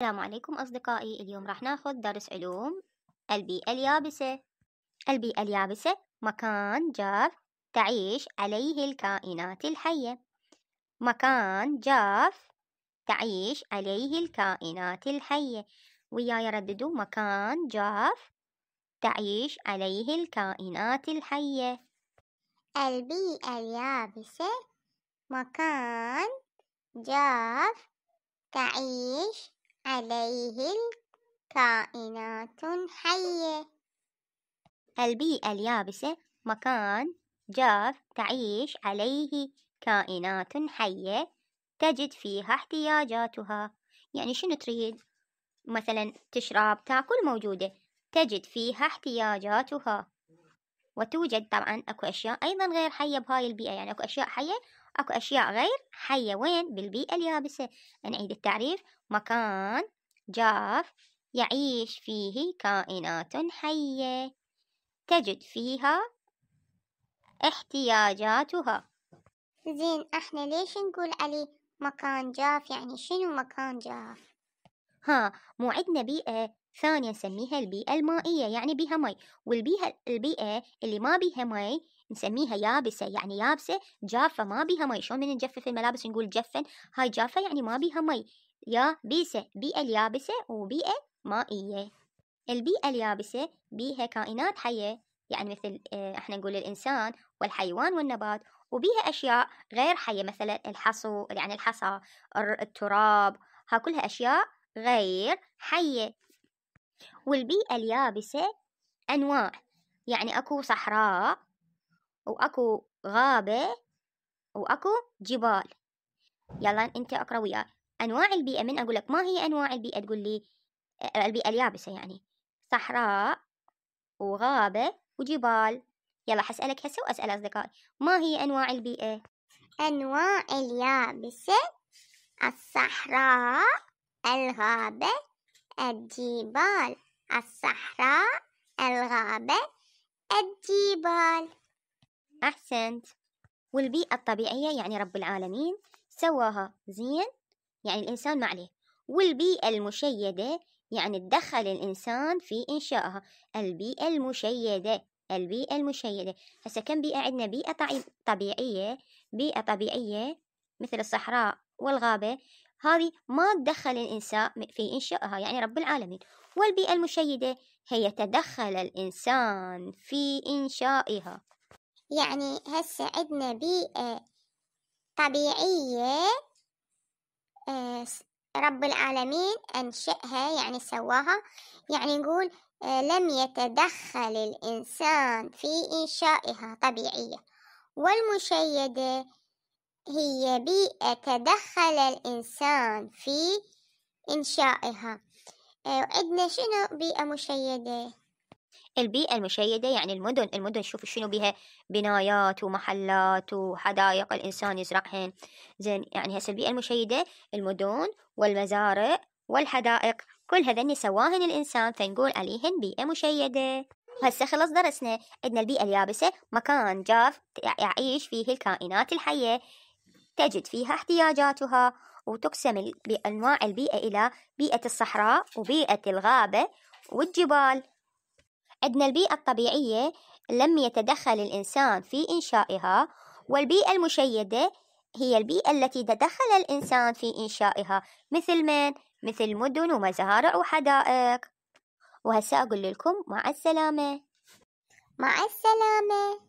السلام عليكم أصدقائي اليوم راح ناخذ درس علوم البيئة اليابسة. البيئة اليابسة مكان جاف تعيش عليه الكائنات الحية. مكان جاف تعيش عليه الكائنات الحية. وياي رددوا مكان جاف تعيش عليه الكائنات الحية. البيئة اليابسة مكان جاف تعيش عليه الكائنات حية. البيئة اليابسة مكان جاف تعيش عليه كائنات حية تجد فيها احتياجاتها. يعني شنو تريد؟ مثلا تشرب تأكل موجودة تجد فيها احتياجاتها. وتوجد طبعا أكو أشياء أيضا غير حية بهاي البيئة يعني أكو أشياء حية أكو أشياء غير حية. وين؟ بالبيئة اليابسة. نعيد التعريف. مكان جاف يعيش فيه كائنات حية. تجد فيها احتياجاتها. زين إحنا ليش نقول عليه مكان جاف؟ يعني شنو مكان جاف؟ ها مو عندنا بيئة ثانية نسميها البيئة المائية يعني بيها مي. والبيئة البيئة اللي ما بيها مي نسميها يابسة يعني يابسة جافة ما بيها مي. شلون من نجفف الملابس نقول جفن؟ هاي جافة يعني ما بيها مي. يابسة بيئة اليابسة وبيئة مائية. البيئة اليابسة بيها كائنات حية يعني مثل آه، إحنا نقول الإنسان والحيوان والنبات. وبيها أشياء غير حية مثلا الحصو يعني الحصى التراب. ها كلها أشياء غير حية. والبيئة اليابسة أنواع يعني أكو صحراء وأكو غابة وأكو جبال. يلا أنت أقرأ وياي. أنواع البيئة من أقول لك ما هي أنواع البيئة؟ تقول لي آه، البيئة اليابسة يعني. صحراء وغابة وجبال. يلا حسألك هسه وأسأل أصدقائي. ما هي أنواع البيئة؟ أنواع اليابسة الصحراء الغابة الجبال الصحراء الغابة الجبال. أحسنت. والبيئة الطبيعية يعني رب العالمين سواها زين يعني الإنسان ما عليه. والبيئة المشيدة يعني تدخل الإنسان في إنشائها. البيئة المشيدة البيئة المشيدة. هسه كم بيئة عندنا؟ بيئة طبيعية بيئة طبيعية مثل الصحراء والغابة. هذه ما تدخل الإنسان في إنشائها يعني رب العالمين. والبيئة المشيدة هي تدخل الإنسان في إنشائها. يعني هسه عندنا بيئة طبيعية آه، رب العالمين أنشأها يعني سواها. يعني نقول آه، لم يتدخل الإنسان في إنشائها طبيعية. والمشيدة هي بيئة تدخل الإنسان في إنشائها. آه، عندنا شنو؟ بيئة مشيدة. البيئة المشيدة يعني المدن. المدن شوف شنو بها بنايات ومحلات وحدائق الإنسان يزرعهن. زين يعني هسه البيئة المشيدة المدن والمزارع والحدائق كل هذني سواهن الإنسان فنقول عليهن بيئة مشيدة. هسه خلص درسنا عندنا البيئة اليابسة مكان جاف يعيش فيه الكائنات الحية. تجد فيها احتياجاتها وتقسم بأنواع البيئة إلى بيئة الصحراء وبيئة الغابة والجبال. عندنا البيئة الطبيعية لم يتدخل الإنسان في إنشائها والبيئة المشيدة هي البيئة التي تدخل الإنسان في إنشائها مثل من؟ مثل مدن ومزارع وحدائق وهسا أقول لكم مع السلامة. مع السلامة.